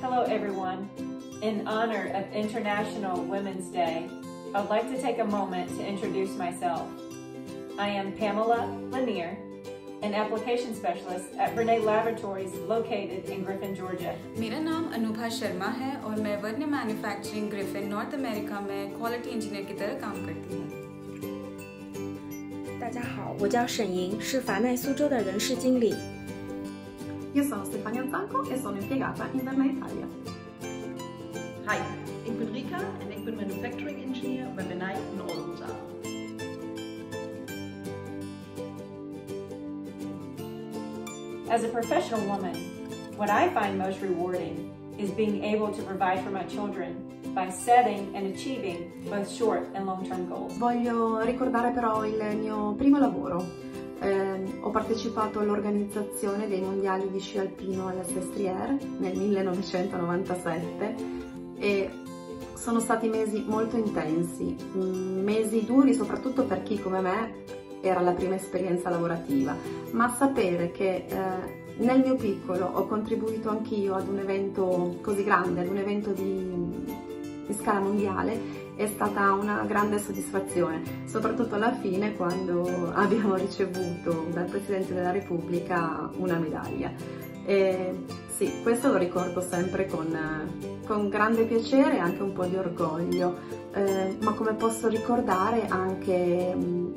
Hello, everyone. In honor of International Women's Day, I'd like to take a moment to introduce myself. I am Pamela Lanier, an application specialist at Brene Laboratories located in Griffin, Georgia. मेरा नाम अनुभा शर्मा है और मैं Verne manufacturing Griffin North America में quality engineer की तरह काम करती हूँ 大家好，我叫沈莹，是法奈苏州的人事经理。 Io sono Stefania Zanco e sono impiegata in Verna Italia. Hi, ik ben Rika en ik ben Manufacturing Engineer bij Benai in Oldenzaal. As a professional woman, what I find most rewarding is being able to provide for my children by setting and achieving both short and long-term goals. Voglio ricordare però il mio primo lavoro. Eh, ho partecipato all'organizzazione dei mondiali di sci alpino alla Sestriere nel 1997 e sono stati mesi molto intensi, mm, mesi duri soprattutto per chi come me era la prima esperienza lavorativa, ma sapere che eh, nel mio piccolo ho contribuito anch'io ad un evento così grande, ad un evento di, di scala mondiale, è stata una grande soddisfazione, soprattutto alla fine quando abbiamo ricevuto dal Presidente della Repubblica una medaglia. E sì, questo lo ricordo sempre con, con grande piacere e anche un po' di orgoglio, eh, ma come posso ricordare anche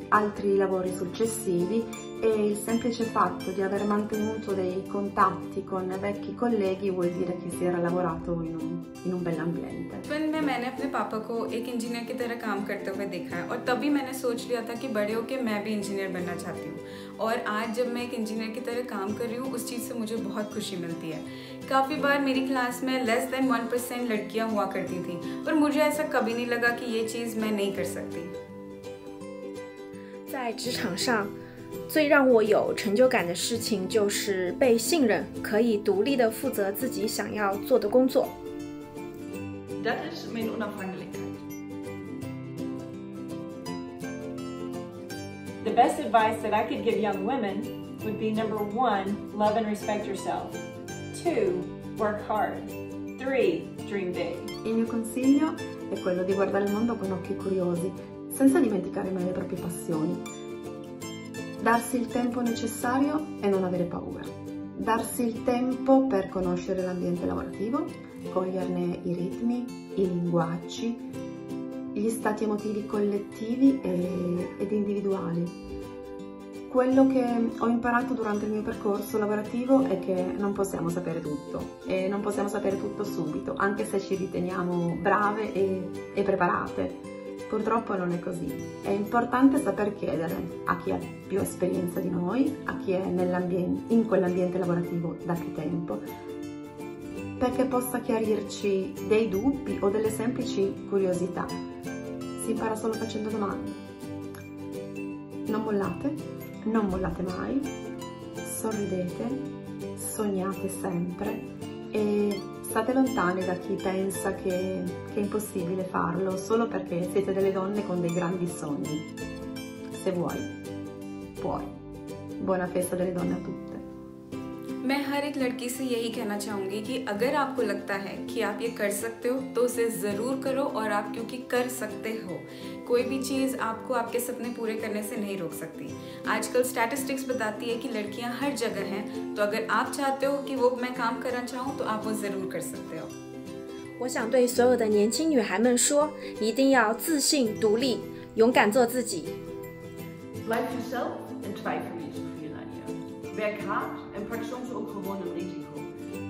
altri lavori successivi e il semplice fatto di aver mantenuto dei contatti con vecchi colleghi vuol dire che si era lavorato in un, in un bell'ambiente. बचपन में मैंने अपने पापा को एक इंजीनियर की तरह काम करते हुए देखा है और तभी मैंने सोच लिया था कि बड़े होकर मैं भी इंजीनियर बनना चाहती हूँ और आज जब मैं एक इंजीनियर की तरह काम कर रही हूँ उस चीज़ से मुझे बहुत खुशी मिलती है काफ़ी बार मेरी क्लास में लेस देन वन परसेंट लड़कियाँ हुआ करती थी पर मुझे ऐसा कभी नहीं लगा कि ये चीज़ मैं नहीं कर सकती 在职场上， 最让我有成就感的事情就是被信任，可以独立的负责自己想要做的工作。Dat is mijn onafhankelijkheid. The best advice that I could give young women would be number one, love and respect yourself. Two, work hard. Three, dream big. Il mio consiglio è quello di guardare il mondo con occhi curiosi, senza dimenticare mai le proprie passioni. Darsi il tempo necessario e non avere paura. Darsi il tempo per conoscere l'ambiente lavorativo, coglierne i ritmi, i linguaggi, gli stati emotivi collettivi ed individuali. Quello che ho imparato durante il mio percorso lavorativo è che non possiamo sapere tutto e non possiamo sapere tutto subito, anche se ci riteniamo brave e, e preparate. Purtroppo non è così. È importante saper chiedere a chi ha più esperienza di noi, a chi è in quell'ambiente lavorativo da più tempo, perché possa chiarirci dei dubbi o delle semplici curiosità. Si impara solo facendo domande. Non mollate, non mollate mai, sorridete, sognate sempre e state lontane da chi pensa che, che è impossibile farlo solo perché siete delle donne con dei grandi sogni. Se vuoi, puoi. Buona festa delle donne a tutte. मैं हर एक लड़की से यही कहना चाहूँगी कि अगर आपको लगता है कि आप ये कर सकते हो तो उसे ज़रूर करो और आप क्योंकि कर सकते हो कोई भी चीज़ आपको आपके सपने पूरे करने से नहीं रोक सकती आजकल स्टैटिस्टिक्स बताती है कि लड़कियां हर जगह हैं तो अगर आप चाहते हो कि वो मैं काम करना चाहूँ तो आप वो ज़रूर कर सकते हो 我想对所有的年轻女孩们说，一定要自信、独立、勇敢做自己。 Blijf jezelf en twijfel niet zoveel aan je. Werk hard en pak soms ook gewoon een risico.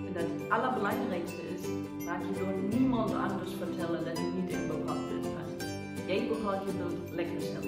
En dat het allerbelangrijkste is, laat je door niemand anders vertellen dat je niet in bepaald past. Jij bepaalt je beeld lekker zelf.